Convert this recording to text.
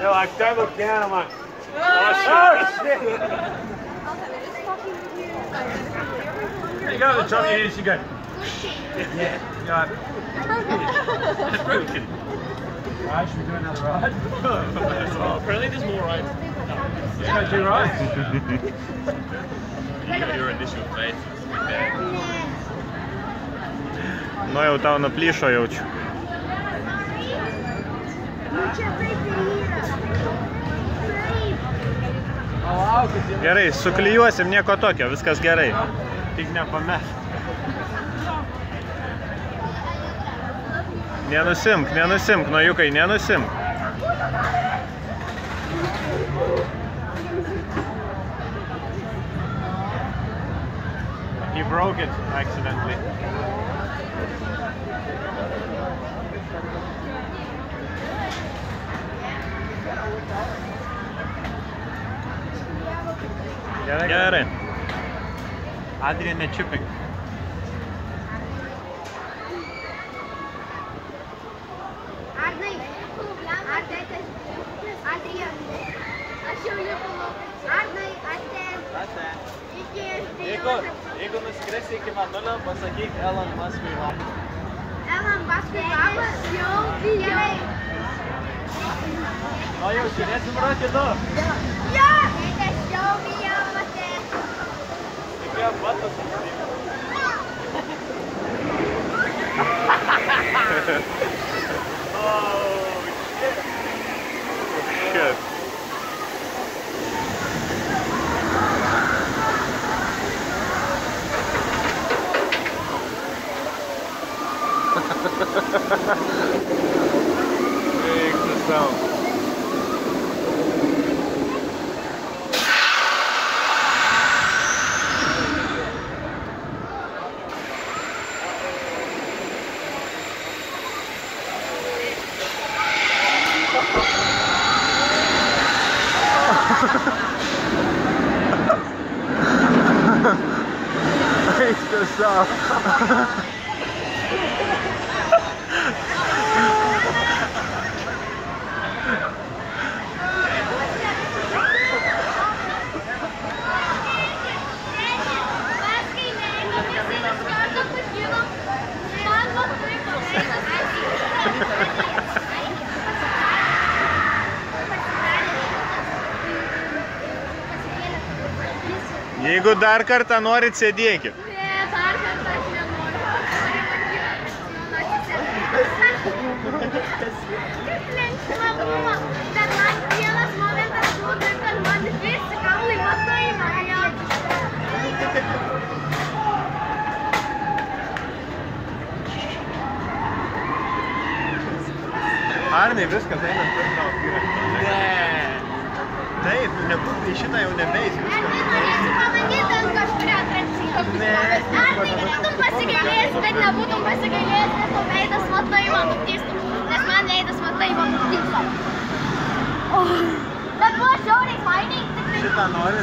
Yo, I don't look down, I'm like, Oh, oh shit! You go to the top of your ears, you go, yeah, you go, it's broken. Right, should we do another ride? Oh, apparently there's more rides. Let's go do rides. Your, your initial face was bad. Nu jau tau nuplyšo jaučiu. Nu čia taip ir yra. Taip. Gerai, suklijuosim nieko tokio, viskas gerai. Tik nepamest. Nenusimk, nenusimk, nuojukai, nenusimk. He broke it accidentally. Gerai, Gerai. Adrija nečiupink. Arnai, Arnai, Adrija, aš jau lipu. Arnai, ate. Iki Jeigu, jeigu nusigrėsi iki Manulio, pasakyk Elon Muskui labą. Elan paskui labas, jau bijau. Are you serious, bro? You know? Yeah. And show me your mother. You have what to Oh shit. Shit. Ei, que patinka. Jeigu dar kartą norit, sėdėkit. Arnai, viskas eina tavo įrankį. Ne. Taip, nebūtų į šitą jau nebeis. Ar tai ant kažkurio atranksinio? Ne. Ar tai būtum pasigailėjęs, bet nebūtum pasigailėjęs, nes tau veidas matai man nutystų. Nes man veidas matai man nutystų. Bet buvo žiauriai tai Šitą nori.